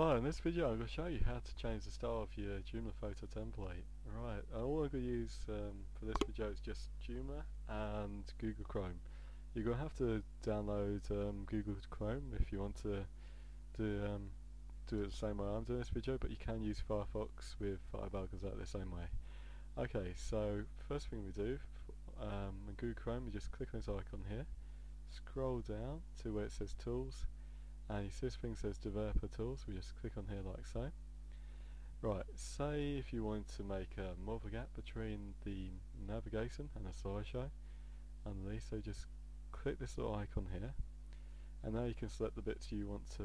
Hello, in this video I'm going to show you how to change the style of your Joomla photo template. Right, all I'm going to use um, for this video is just Joomla and Google Chrome. You're going to have to download um, Google Chrome if you want to do, um, do it the same way I'm doing this video, but you can use Firefox with Firebug exactly the same way. Okay, so first thing we do um, in Google Chrome, we just click on this icon here, scroll down to where it says Tools, and you see this thing says developer tools we just click on here like so. Right say if you want to make a more of a gap between the navigation and the slideshow. Underneath so just click this little icon here. And now you can select the bits you want to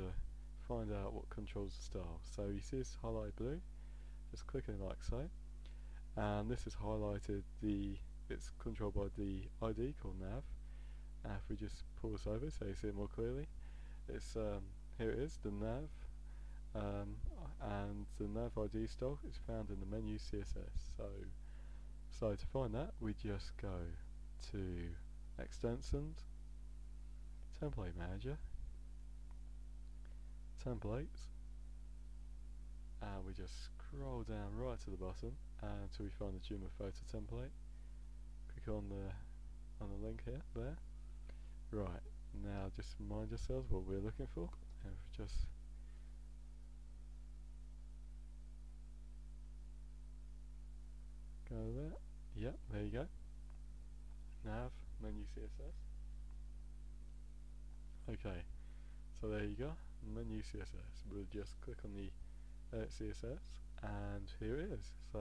find out what controls the style. So you see this highlight blue. Just click it like so. And this is highlighted the it's controlled by the ID called nav. And if we just pull this over so you see it more clearly it's um, here it is the nav um, and the nav ID style is found in the menu CSS so so to find that we just go to extensions template manager templates and we just scroll down right to the bottom until we find the Joomla photo template. Click on the on the link here there. Right now just remind yourselves what we're looking for and just go there yep there you go. Nav menu CSS okay so there you go. Menu CSS we'll just click on the edit CSS and here it is. So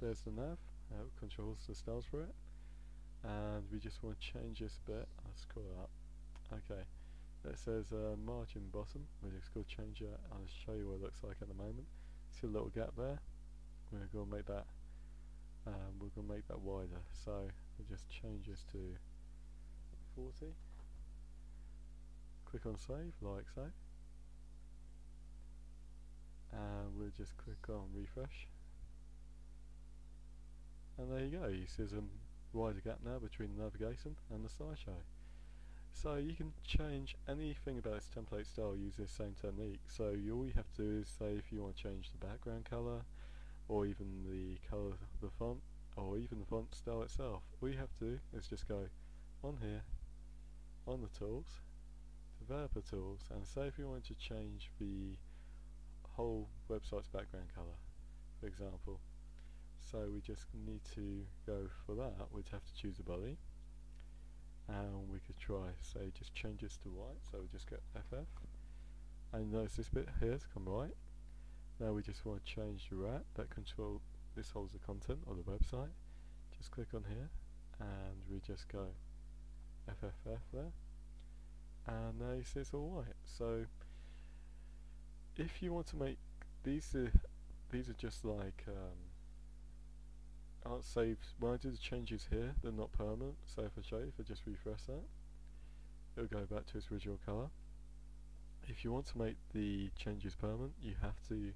there's the nav. Uh, controls the styles for it. And we just want to change this bit. I'll scroll up Okay, it says uh, margin bottom. We're just going to change it. I'll show you what it looks like at the moment. See a little gap there? We're going to make that. Um, we're going to make that wider. So we'll just change this to 40. Click on save, like so. And we'll just click on refresh. And there you go. You see there's a wider gap now between the navigation and the slideshow. So you can change anything about this template style using the same technique. So all you have to do is say if you want to change the background color, or even the color of the font, or even the font style itself. All you have to do is just go on here, on the tools, developer tools, and say if you want to change the whole website's background color, for example. So we just need to go for that, we'd have to choose the body and we could try say just change this to white so we just get FF and notice this bit here has come right now we just want to change the wrap that control this holds the content of the website. Just click on here and we just go FFF there. And now you see it's all white. So if you want to make these are these are just like um, aren't saved. When I do the changes here, they're not permanent. So if I show if I just refresh that, it'll go back to its original colour. If you want to make the changes permanent, you have to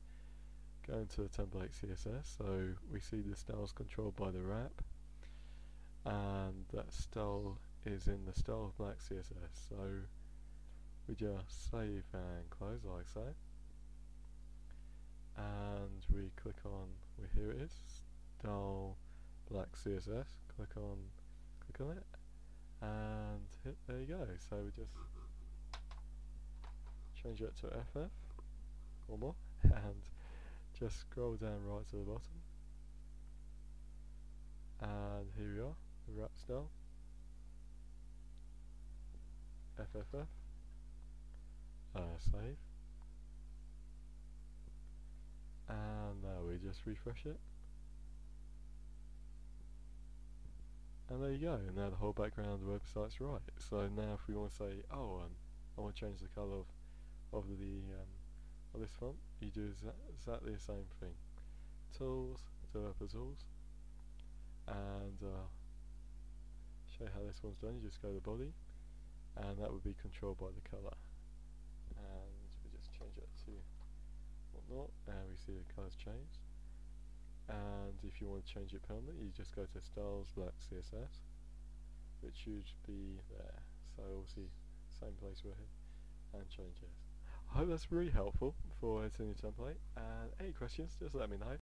go into the template CSS. So we see the styles controlled by the wrap, and that style is in the style of black CSS. So we just save and close like so, and we click on. Well, here it is dull black CSS, click on click on it and hit there you go. So we just change it to FF or more and just scroll down right to the bottom. And here we are, the wrap style. FFF uh, save. And now we just refresh it And there you go, now the whole background of the website's right. So now if we want to say, oh, um, I want to change the colour of, of the um, of this font, you do exactly the same thing. Tools, developer tools, and uh, show you how this one's done, you just go to the body, and that would be controlled by the colour. And we just change it to whatnot, and we see the colour's changed and if you want to change it permanently you just go to styles black CSS which should be there. So obviously same place we're here and change this I hope that's really helpful for editing your template. And any questions just let me know.